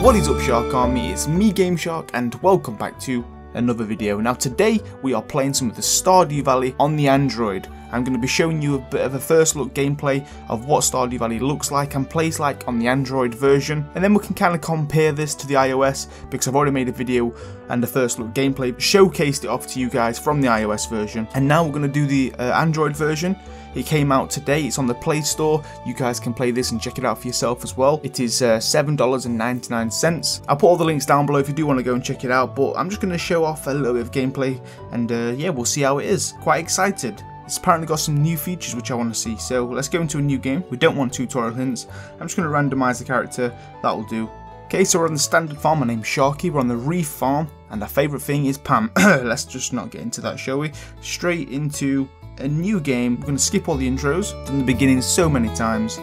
What is up Shark Army, it's me Game Shark and welcome back to another video. Now today we are playing some of the Stardew Valley on the Android. I'm going to be showing you a bit of a first look gameplay of what Stardew Valley looks like and plays like on the Android version and then we can kind of compare this to the iOS because I've already made a video and the first look gameplay showcased it off to you guys from the iOS version and now we're going to do the uh, Android version it came out today. It's on the Play Store. You guys can play this and check it out for yourself as well. It is uh, $7.99. I'll put all the links down below if you do want to go and check it out. But I'm just going to show off a little bit of gameplay and uh, yeah, we'll see how it is. Quite excited. It's apparently got some new features which I want to see. So let's go into a new game. We don't want tutorial hints. I'm just going to randomize the character. That will do. Okay, so we're on the standard farm. My name's Sharky. We're on the reef farm, and our favourite thing is Pam. Let's just not get into that, shall we? Straight into a new game. We're going to skip all the intros, done the beginning so many times.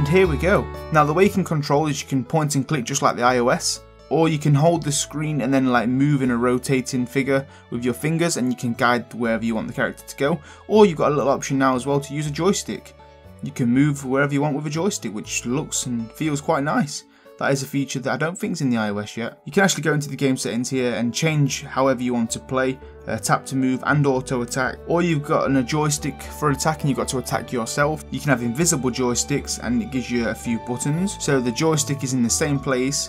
And here we go. Now the way you can control is you can point and click just like the iOS, or you can hold the screen and then like move in a rotating figure with your fingers and you can guide wherever you want the character to go, or you've got a little option now as well to use a joystick. You can move wherever you want with a joystick, which looks and feels quite nice. That is a feature that I don't think is in the iOS yet. You can actually go into the game settings here and change however you want to play, uh, tap to move and auto attack, or you've got a joystick for attacking, you've got to attack yourself. You can have invisible joysticks and it gives you a few buttons. So the joystick is in the same place,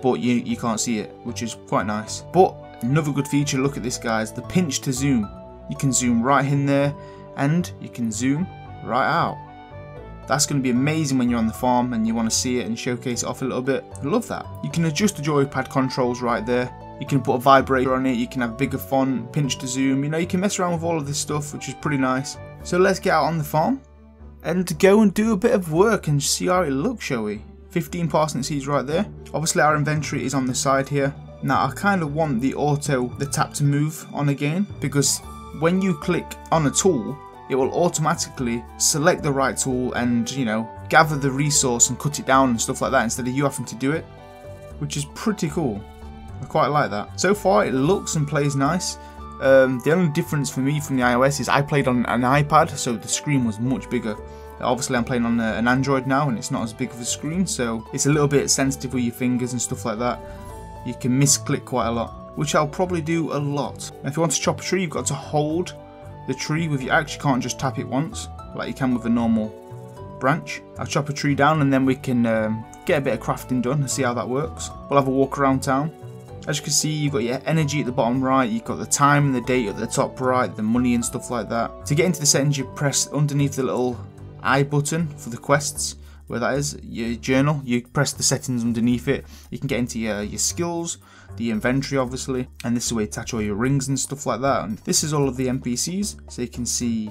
but you, you can't see it, which is quite nice. But another good feature, look at this guys, the pinch to zoom. You can zoom right in there and you can zoom right out. That's going to be amazing when you're on the farm and you want to see it and showcase it off a little bit. I love that. You can adjust the joypad controls right there. You can put a vibrator on it, you can have bigger font, pinch to zoom, you know, you can mess around with all of this stuff, which is pretty nice. So let's get out on the farm and go and do a bit of work and see how it looks, shall we? 15 parsnip seeds right there. Obviously our inventory is on the side here. Now I kind of want the auto, the tap to move on again, because when you click on a tool, it will automatically select the right tool and, you know, gather the resource and cut it down and stuff like that instead of you having to do it, which is pretty cool. I quite like that. So far, it looks and plays nice. Um, the only difference for me from the iOS is I played on an iPad, so the screen was much bigger. Obviously, I'm playing on a, an Android now, and it's not as big of a screen, so it's a little bit sensitive with your fingers and stuff like that. You can misclick quite a lot, which I'll probably do a lot. If you want to chop a tree, you've got to hold the tree with you actually can't just tap it once like you can with a normal branch. I'll chop a tree down and then we can um, get a bit of crafting done and see how that works. We'll have a walk around town. As you can see, you've got your energy at the bottom right, you've got the time and the date at the top right, the money and stuff like that. To get into the settings, you press underneath the little I button for the quests, where that is, your journal, you press the settings underneath it. You can get into your, your skills, the inventory obviously, and this is where you attach all your rings and stuff like that. And this is all of the NPCs, so you can see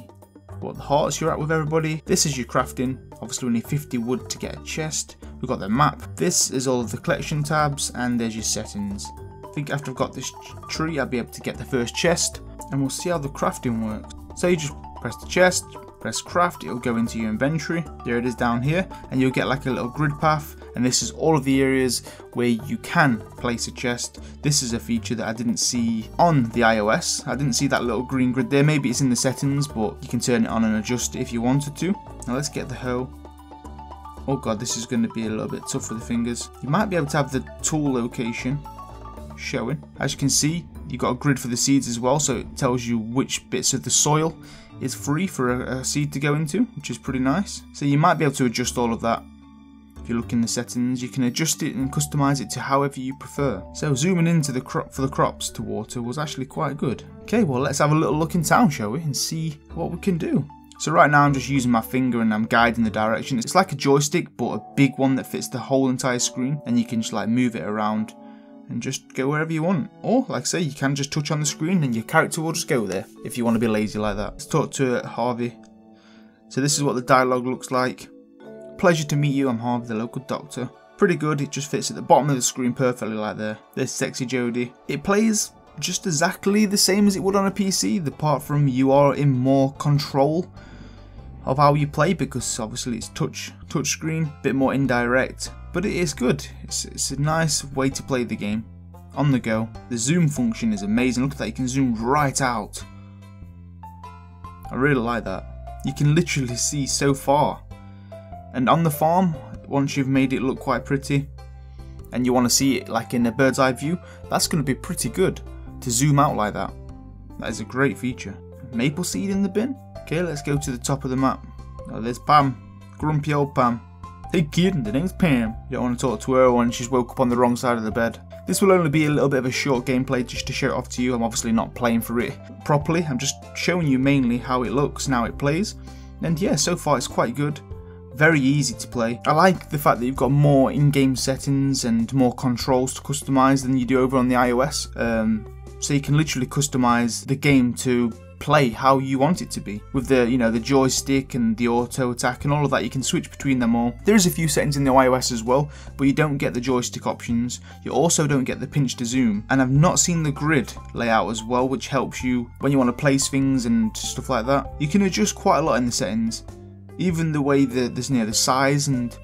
what the hearts you're at with everybody. This is your crafting. Obviously we need 50 wood to get a chest. We've got the map. This is all of the collection tabs and there's your settings. I think after I've got this tree I'll be able to get the first chest and we'll see how the crafting works. So you just press the chest, press craft, it'll go into your inventory. There it is down here, and you'll get like a little grid path. And this is all of the areas where you can place a chest. This is a feature that I didn't see on the iOS. I didn't see that little green grid there. Maybe it's in the settings, but you can turn it on and adjust it if you wanted to. Now let's get the hoe. Oh god, this is going to be a little bit tough for the fingers. You might be able to have the tool location showing. As you can see, you've got a grid for the seeds as well, so it tells you which bits of the soil is free for a, a seed to go into, which is pretty nice. So you might be able to adjust all of that if you look in the settings, you can adjust it and customize it to however you prefer. So zooming into the crop for the crops to water was actually quite good. Okay, well let's have a little look in town, shall we, and see what we can do. So right now I'm just using my finger and I'm guiding the direction. It's like a joystick, but a big one that fits the whole entire screen, and you can just like move it around and just go wherever you want. Or, like I say, you can just touch on the screen and your character will just go there if you want to be lazy like that. Let's talk to Harvey. So this is what the dialogue looks like. Pleasure to meet you, I'm Harvey, the local doctor. Pretty good, it just fits at the bottom of the screen perfectly like there. There's sexy Jodi. It plays just exactly the same as it would on a PC, apart from you are in more control of how you play because obviously it's touch touch screen, bit more indirect, but it is good. It's, it's a nice way to play the game on the go. The zoom function is amazing. Look at that, you can zoom right out. I really like that. You can literally see so far. And on the farm, once you've made it look quite pretty, and you want to see it like in a bird's eye view, that's going to be pretty good to zoom out like that. That is a great feature. Maple seed in the bin? Okay, let's go to the top of the map. Oh, there's Pam. Grumpy old Pam. Hey kid, the name's Pam. You don't want to talk to her when she's woke up on the wrong side of the bed. This will only be a little bit of a short gameplay just to show it off to you. I'm obviously not playing for it properly. I'm just showing you mainly how it looks and how it plays. And yeah, so far it's quite good. Very easy to play. I like the fact that you've got more in-game settings and more controls to customize than you do over on the iOS. Um, so you can literally customize the game to play how you want it to be with the you know the joystick and the auto attack and all of that you can switch between them all. There is a few settings in the ios as well but you don't get the joystick options. You also don't get the pinch to zoom. And i've not seen the grid layout as well which helps you when you want to place things and stuff like that. You can adjust quite a lot in the settings even the way that there's know, the size and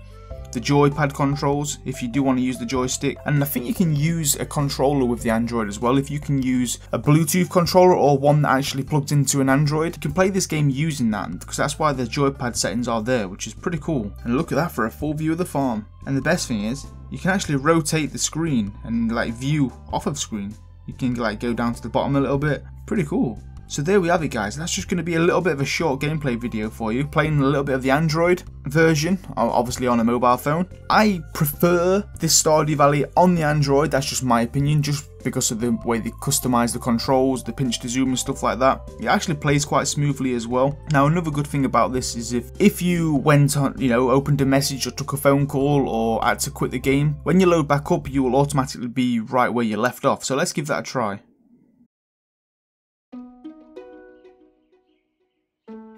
the joypad controls if you do want to use the joystick. And I think you can use a controller with the Android as well. If you can use a Bluetooth controller or one that actually plugged into an Android you can play this game using that because that's why the joypad settings are there which is pretty cool. And look at that for a full view of the farm. And the best thing is you can actually rotate the screen and like view off of screen. You can like go down to the bottom a little bit. Pretty cool so there we have it guys, that's just going to be a little bit of a short gameplay video for you, playing a little bit of the Android version, obviously on a mobile phone. I prefer this Stardew Valley on the Android, that's just my opinion, just because of the way they customize the controls, the pinch to zoom and stuff like that. It actually plays quite smoothly as well. Now another good thing about this is if, if you went on, you know, opened a message or took a phone call or had to quit the game, when you load back up you will automatically be right where you left off. So let's give that a try.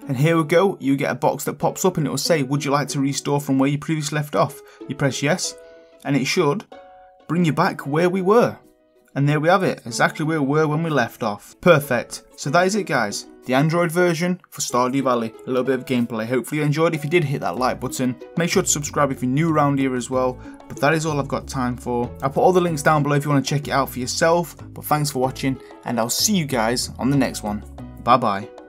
And here we go, you get a box that pops up and it will say, would you like to restore from where you previously left off? You press yes, and it should bring you back where we were. And there we have it, exactly where we were when we left off. Perfect. So that is it guys, the Android version for Stardew Valley. A little bit of gameplay. Hopefully you enjoyed. If you did, hit that like button. Make sure to subscribe if you're new around here as well. But that is all I've got time for. I'll put all the links down below if you want to check it out for yourself. But thanks for watching, and I'll see you guys on the next one. Bye bye.